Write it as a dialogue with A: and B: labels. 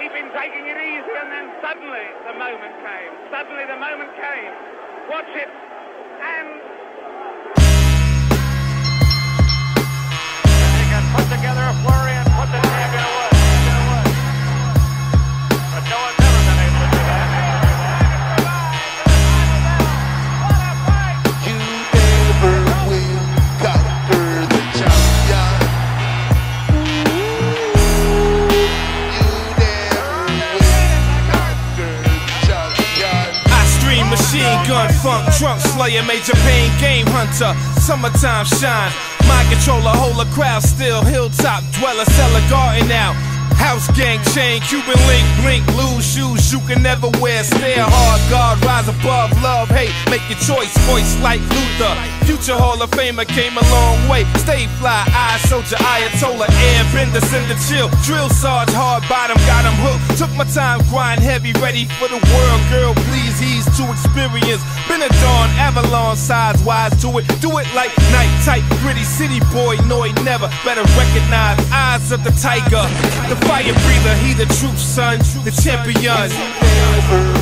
A: He'd been taking it easy, and then suddenly the moment came. Suddenly the moment came. Watch it,
B: machine gun funk drunk slayer major pain game hunter summertime shine. My controller a crowd still hilltop dweller sell a garden out House gang chain, Cuban link, blink, lose shoes you can never wear. Stare hard, guard, rise above, love, hate. Make your choice, voice like Luther. Future Hall of Famer came a long way. Stay fly, eye soldier, Ayatollah, airbender, send the chill. Drill Sarge, hard bottom, got him hooked. Took my time, grind heavy, ready for the world. Girl, please, he's too experienced. Been a dawn, Avalon, size wise to it. Do it like night type, gritty city boy. No, he never better recognize eyes of the tiger. The fire breather, he the truth, son, the champion.